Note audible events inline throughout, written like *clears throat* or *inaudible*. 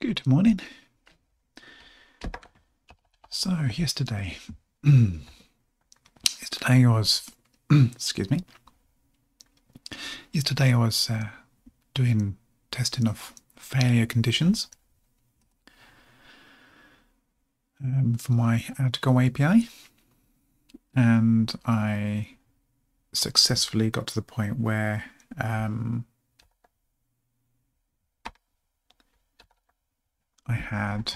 Good morning. So, yesterday, *clears throat* yesterday I was, *clears throat* excuse me, yesterday I was uh, doing testing of failure conditions um, for my Add-to-Goal API, and I successfully got to the point where um, I had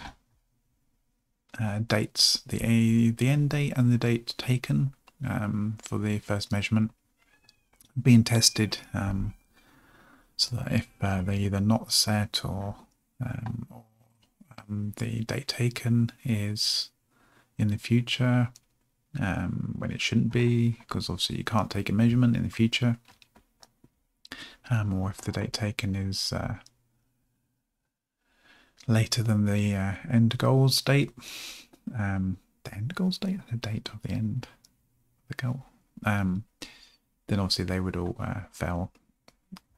uh, dates, the a, the end date and the date taken um, for the first measurement being tested um, so that if uh, they're either not set or, um, or um, the date taken is in the future um, when it shouldn't be because obviously you can't take a measurement in the future um, or if the date taken is uh, later than the uh, end goals date. Um, the end goals date, the date of the end the goal. Um, then obviously they would all uh, fail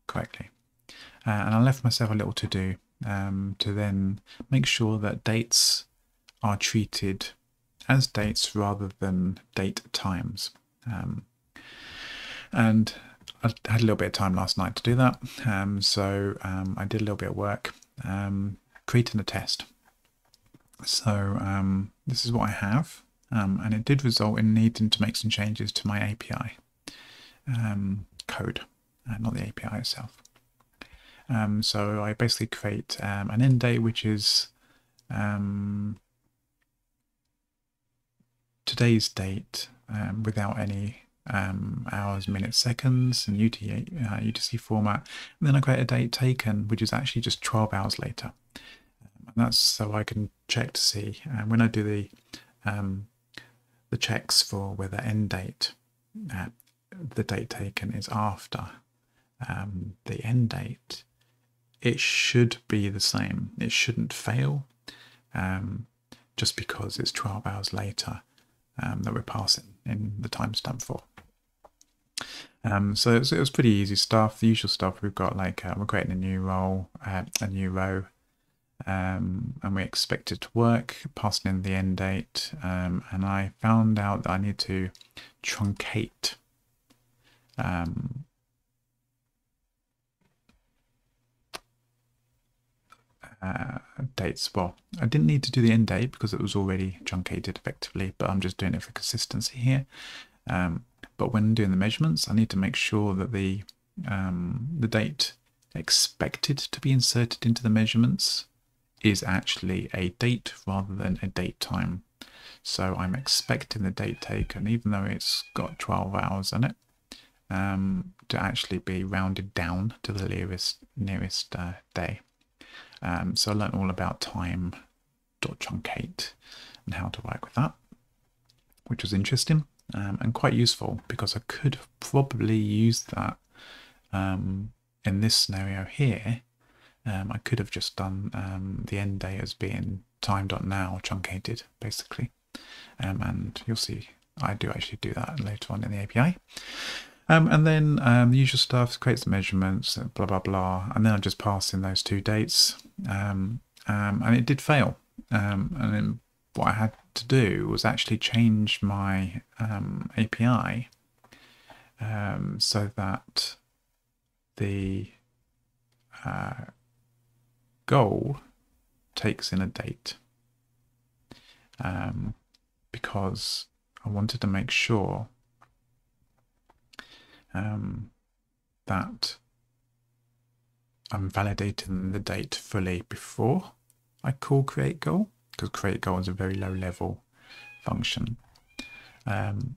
correctly. Uh, and I left myself a little to do um, to then make sure that dates are treated as dates rather than date times. Um, and I had a little bit of time last night to do that. Um, so um, I did a little bit of work um, creating a test. So um, this is what I have, um, and it did result in needing to make some changes to my API um, code, uh, not the API itself. Um, so I basically create um, an end date, which is um, today's date without any um, hours, minutes, seconds, and UT, uh, UTC format. And then I create a date taken, which is actually just 12 hours later. Um, and that's so I can check to see uh, when I do the um, the checks for whether end date, uh, the date taken is after um, the end date, it should be the same. It shouldn't fail um, just because it's 12 hours later um, that we're passing in the timestamp for. Um, so it was, it was, pretty easy stuff. The usual stuff we've got like uh, we're creating a new role, uh, a new row, um, and we expect it to work, passing in the end date. Um, and I found out that I need to truncate um, uh, dates. Well, I didn't need to do the end date because it was already truncated effectively, but I'm just doing it for consistency here. Um, but when doing the measurements, I need to make sure that the um, the date expected to be inserted into the measurements is actually a date rather than a date time. So I'm expecting the date taken, even though it's got 12 hours in it, um, to actually be rounded down to the nearest nearest uh, day. Um, so I learned all about time dot truncate and how to work with that, which was interesting um, and quite useful because I could probably use that um, in this scenario here. Um, I could have just done um, the end date as being time.now truncated basically. Um, and you'll see I do actually do that later on in the API. Um, and then um, the usual stuff, creates the measurements, blah, blah, blah. And then I just pass in those two dates. Um, um and it did fail. Um, and then what I had to do was actually change my um, API so that the uh, goal takes in a date. because I wanted to make sure um, that I'm validating the date fully before I call create goal because create goal is a very low level function. Um,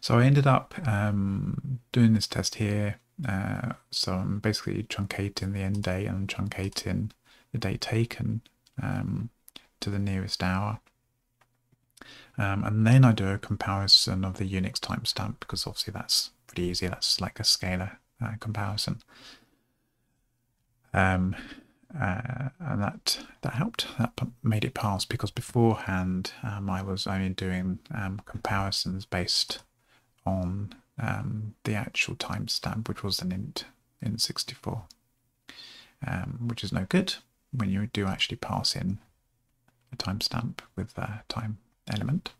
so I ended up um, doing this test here. Uh, so I'm basically truncating the end date and truncating the date taken um, to the nearest hour. Um, and then I do a comparison of the Unix timestamp because obviously that's pretty easy. That's like a scalar uh, comparison. Um, uh, and that that helped. That made it pass because beforehand um, I was only doing um, comparisons based on um, the actual timestamp, which was an int in 64, um, which is no good. When you do actually pass in a timestamp with the time element.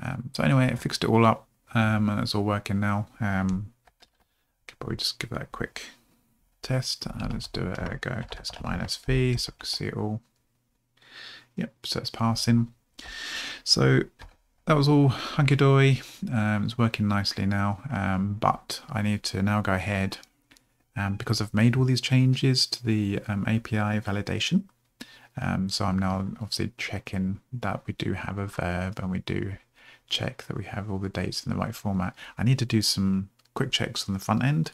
Um, so anyway, I fixed it all up um, and it's all working now. Um, could probably just give that a quick test. Uh, let's do a go test minus v so I can see it all. Yep, so it's passing. So that was all hunky-dory. Um, it's working nicely now, um, but I need to now go ahead um, because I've made all these changes to the um, API validation. Um, so I'm now obviously checking that we do have a verb and we do check that we have all the dates in the right format. I need to do some quick checks on the front end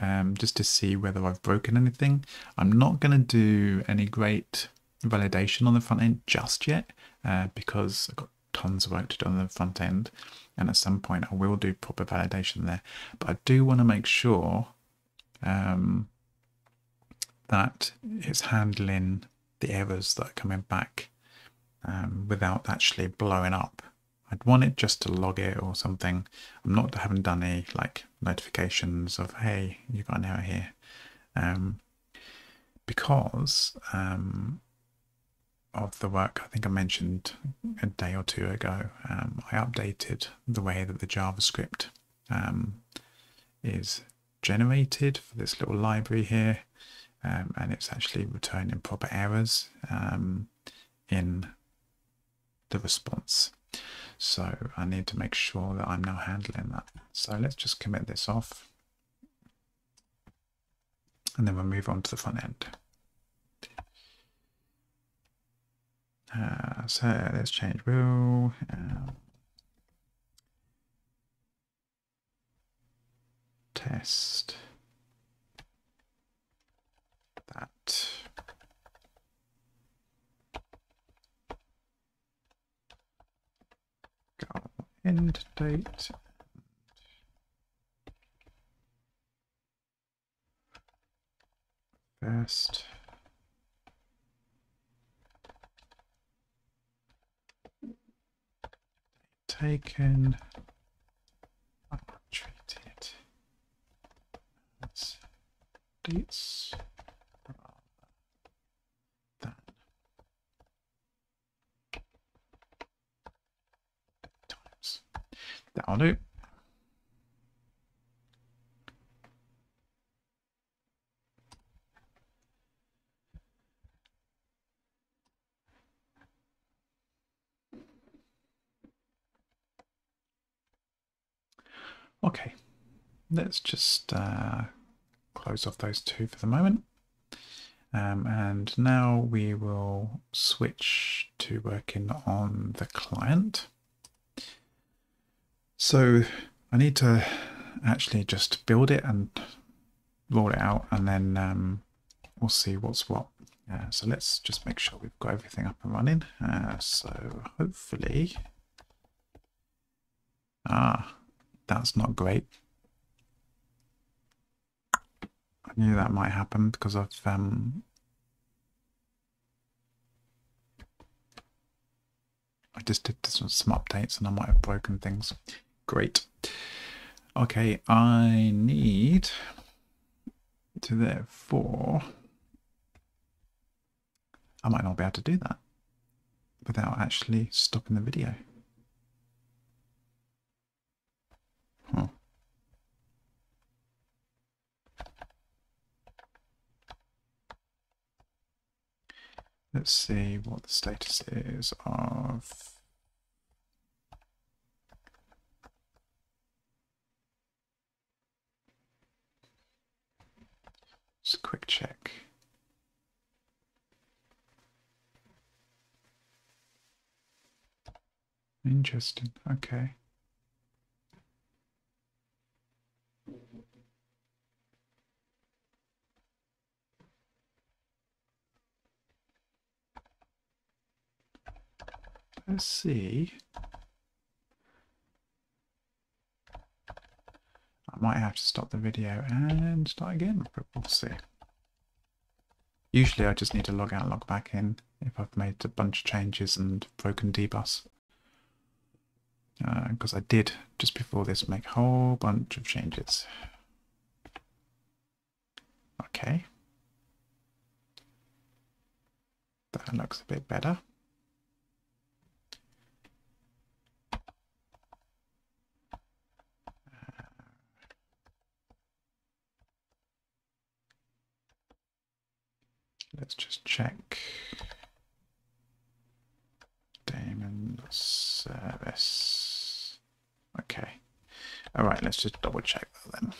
um, just to see whether I've broken anything. I'm not going to do any great validation on the front end just yet uh, because I've got tons of work to do on the front end and at some point I will do proper validation there. But I do want to make sure um, that it's handling the errors that are coming back um, without actually blowing up. I'd want it just to log it or something. I'm not having done any like notifications of hey you've got an error here um, because um, of the work I think I mentioned a day or two ago. Um, I updated the way that the JavaScript um, is generated for this little library here um, and it's actually returning proper errors um, in the response. So I need to make sure that I'm now handling that. So let's just commit this off and then we'll move on to the front end. Uh, so let's change. Um, test that. Go end date. First. Taken. Treated. That's dates. That. Times. That'll do. Okay, let's just uh, close off those two for the moment. Um, and now we will switch to working on the client. So I need to actually just build it and roll it out and then um, we'll see what's what. Uh, so let's just make sure we've got everything up and running. Uh, so hopefully, ah, that's not great. I knew that might happen because I've um, I just did some, some updates and I might have broken things. Great. Okay, I need to therefore I might not be able to do that without actually stopping the video. Let's see what the status is of Just a quick check. Interesting. Okay. Let's see. I might have to stop the video and start again, but we'll see. Usually I just need to log out and log back in if I've made a bunch of changes and broken dbus. Because uh, I did, just before this, make a whole bunch of changes. Okay. That looks a bit better. Let's just check. Daemon service. Okay. All right, let's just double check that then.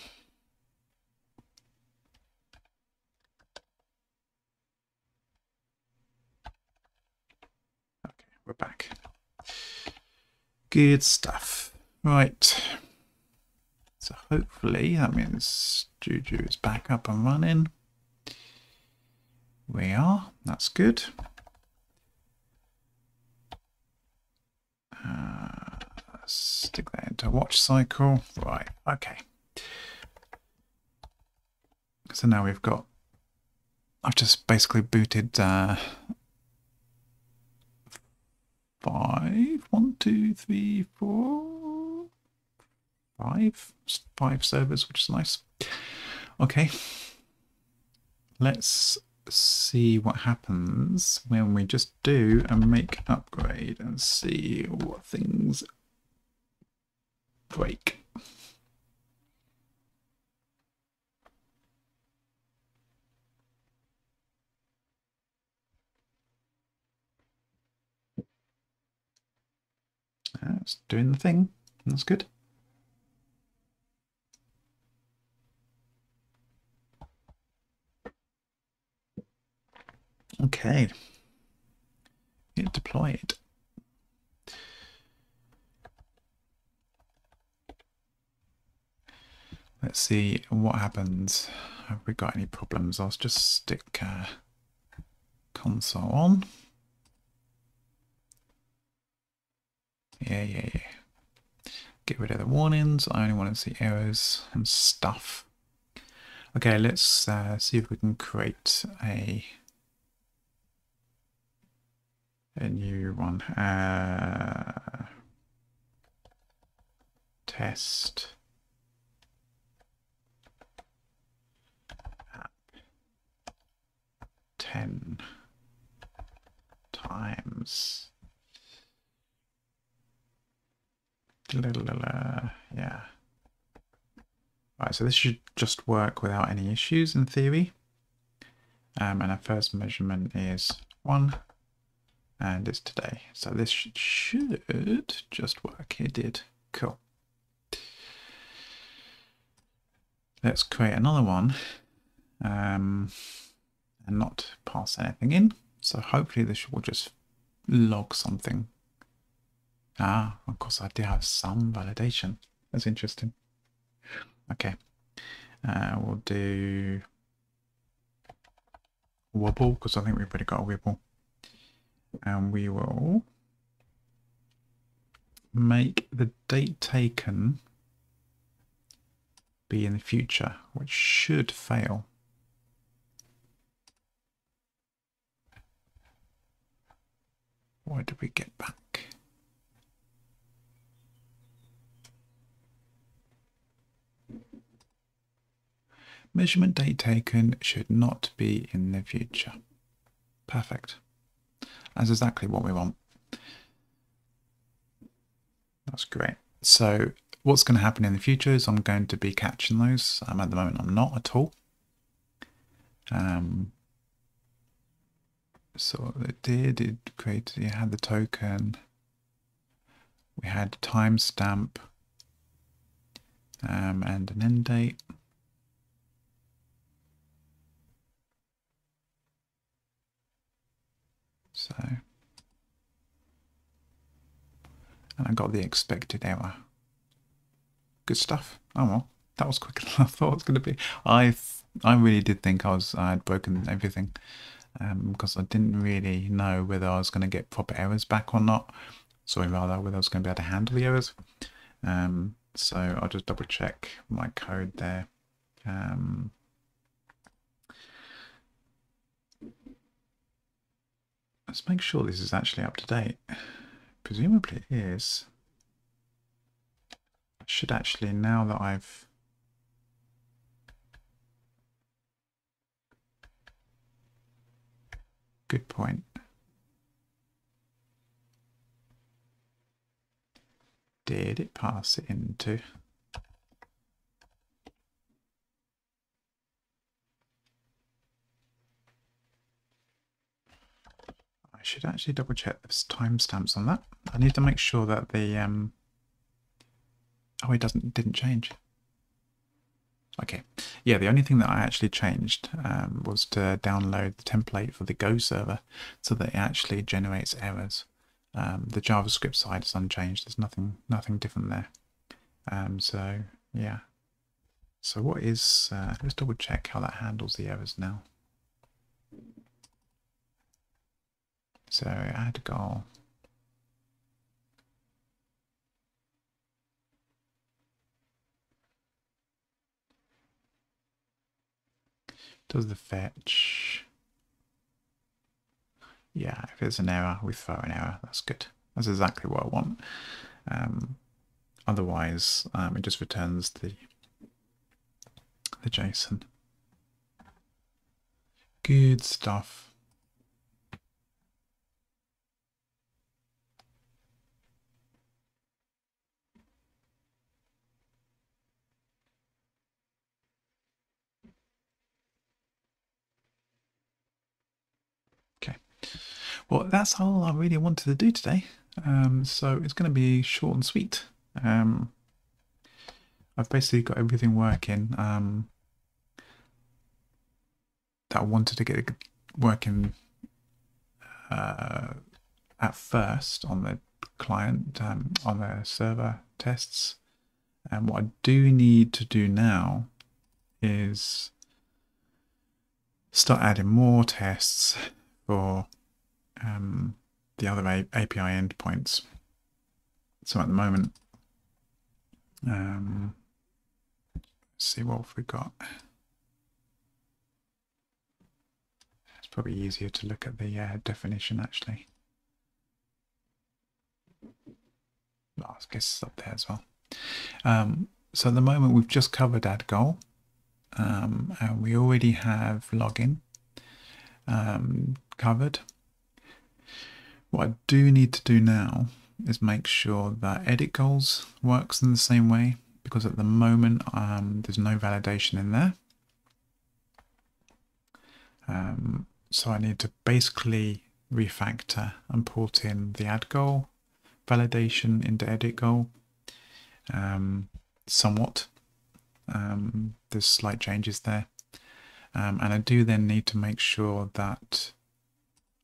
Okay, we're back. Good stuff. Right. So hopefully that means Juju is back up and running. We are. That's good. Uh, stick that into watch cycle. Right. Okay. So now we've got. I've just basically booted uh, five, one, two, three, four, five, five servers, which is nice. Okay. Let's see what happens when we just do a make upgrade and see what things break. That's doing the thing. That's good. Okay. Hit deploy it. Let's see what happens. Have we got any problems? I'll just stick uh, console on. Yeah, yeah, yeah. Get rid of the warnings. I only want to see errors and stuff. Okay, let's uh, see if we can create a a new one. Uh, test app 10 times. Yeah. Right, so this should just work without any issues in theory. Um, and our first measurement is 1 and it's today. So this should just work. It did. Cool. Let's create another one um, and not pass anything in. So hopefully this will just log something. Ah, of course I do have some validation. That's interesting. Okay. Uh, we'll do wobble because I think we've already got a wobble and we will make the date taken be in the future, which should fail. What did we get back? Measurement date taken should not be in the future. Perfect. That's exactly what we want. That's great. So what's going to happen in the future is I'm going to be catching those. Um, at the moment, I'm not at all. Um, so it did, it created, it had the token. We had timestamp um, and an end date. So, and I got the expected error. Good stuff. Oh well, that was quicker *laughs* than I thought it was going to be. I I really did think I was I had broken everything um, because I didn't really know whether I was going to get proper errors back or not. Sorry, rather whether I was going to be able to handle the errors. Um, so I'll just double check my code there. Um, Let's make sure this is actually up to date. Presumably it is. I should actually, now that I've... Good point. Did it pass it into... Actually double check the timestamps on that. I need to make sure that the um oh it doesn't didn't change. Okay, yeah, the only thing that I actually changed um, was to download the template for the Go server so that it actually generates errors. Um, the JavaScript side is unchanged. There's nothing nothing different there. Um, so yeah. So what is? Uh, let's double check how that handles the errors now. So add goal. Does the fetch? Yeah, if there's an error, we throw an error. That's good. That's exactly what I want. Um, otherwise, um, it just returns the the JSON. Good stuff. Well, that's all I really wanted to do today. Um, so it's going to be short and sweet. Um, I've basically got everything working um, that I wanted to get working uh, at first on the client, um, on the server tests. And what I do need to do now is start adding more tests for um, the other API endpoints. So at the moment, um, see what we've got. It's probably easier to look at the uh, definition actually. Oh, I guess it's up there as well. Um, so at the moment we've just covered add goal um, and we already have login um, covered. What I do need to do now is make sure that edit goals works in the same way because at the moment um, there's no validation in there. Um, so I need to basically refactor and port in the add goal validation into edit goal um, somewhat. Um, there's slight changes there. Um, and I do then need to make sure that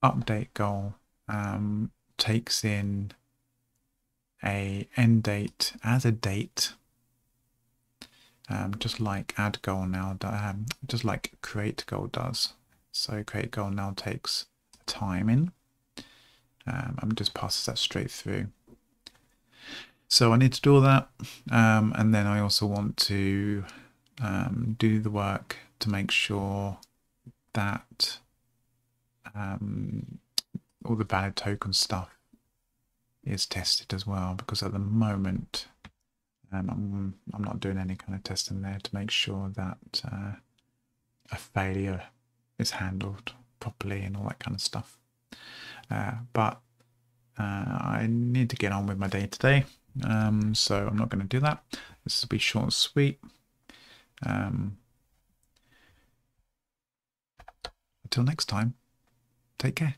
update goal um, takes in a end date as a date, um, just like add goal now, um, just like create goal does. So create goal now takes time in um, and just passes that straight through. So I need to do all that, um, and then I also want to um, do the work to make sure that um, all the valid token stuff is tested as well because at the moment um, I'm, I'm not doing any kind of testing there to make sure that uh, a failure is handled properly and all that kind of stuff. Uh, but uh, I need to get on with my day today, um, so I'm not going to do that. This will be short and sweet. Um, until next time, take care.